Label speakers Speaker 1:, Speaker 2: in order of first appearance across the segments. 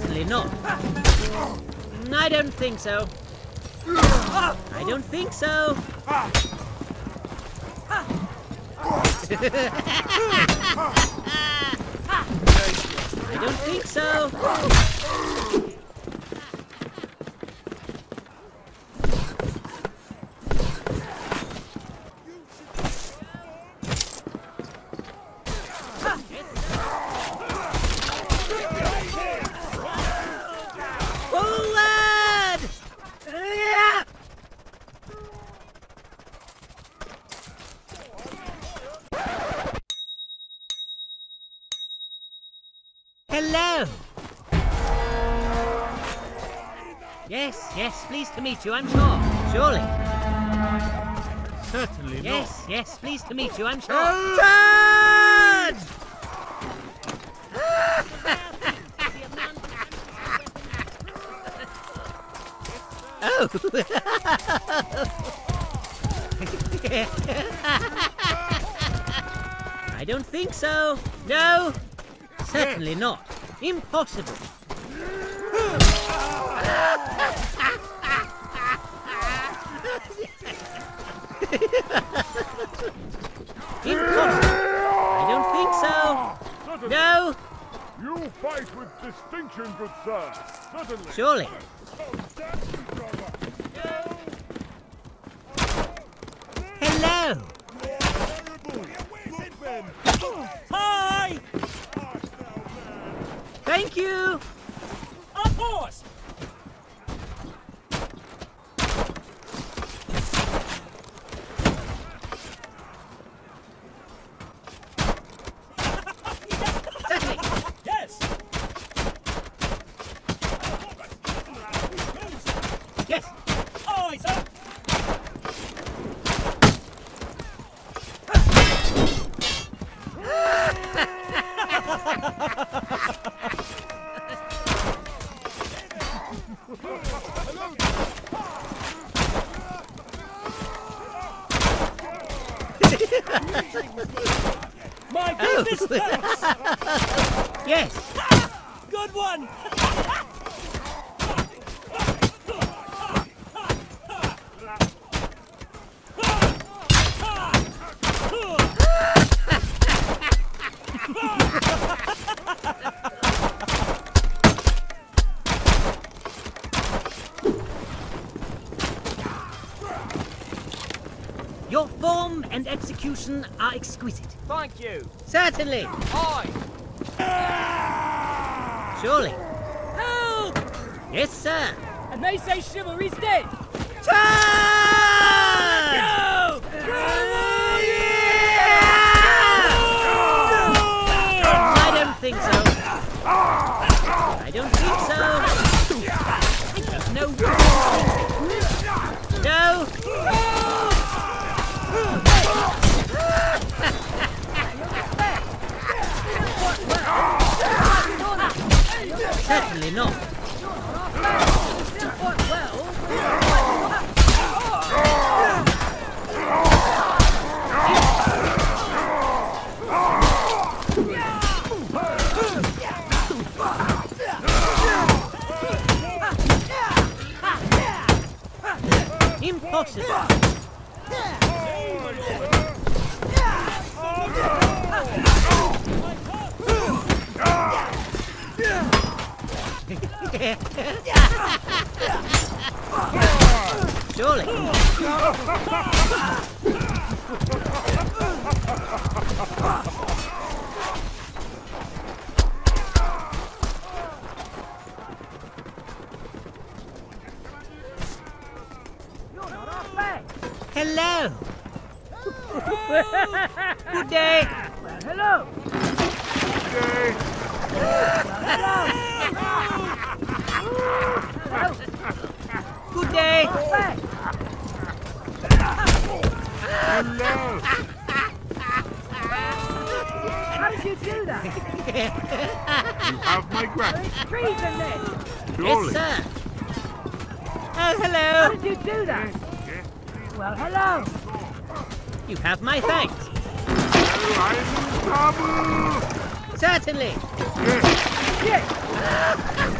Speaker 1: Certainly not. Mm, I don't think so. I don't think so. I don't think so. Hello. Yes, yes, pleased to meet you, I'm sure. Surely.
Speaker 2: Certainly
Speaker 1: Yes, yes, pleased to meet you, I'm sure.
Speaker 2: not.
Speaker 1: Charge! Oh! I don't think so. No! Certainly not. Impossible. Impossible. I don't think so. No!
Speaker 3: You fight with distinction, good sir. Certainly.
Speaker 1: Surely. Hello! Thank you!
Speaker 4: Of course! yes!
Speaker 1: Yes!
Speaker 4: Aye, sir! My
Speaker 1: Oh.
Speaker 4: business thanks!
Speaker 1: Yes!
Speaker 4: Good one!
Speaker 1: Your form and execution are exquisite.
Speaker 4: Thank you!
Speaker 1: Certainly!
Speaker 4: Aye!
Speaker 1: Surely.
Speaker 4: Help!
Speaker 1: Yes, sir!
Speaker 4: And they say chivalry's dead!
Speaker 1: Charge! I don't think so. I don't think so. I have no No! Certainly not. Impossible. Surely. Hello. Good day. hello. Good day.
Speaker 3: Hello.
Speaker 5: How did you do that?
Speaker 3: You have my gratitude.
Speaker 5: Treason then!
Speaker 1: Yes,
Speaker 3: Surely.
Speaker 1: sir. Oh,
Speaker 5: How did you do that?
Speaker 3: Yes.
Speaker 5: Well, hello!
Speaker 1: You have my thanks.
Speaker 3: Hello, I'm in trouble.
Speaker 1: Certainly.
Speaker 3: Yes.
Speaker 5: Shit!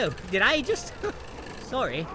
Speaker 1: Oh, did I just... Sorry.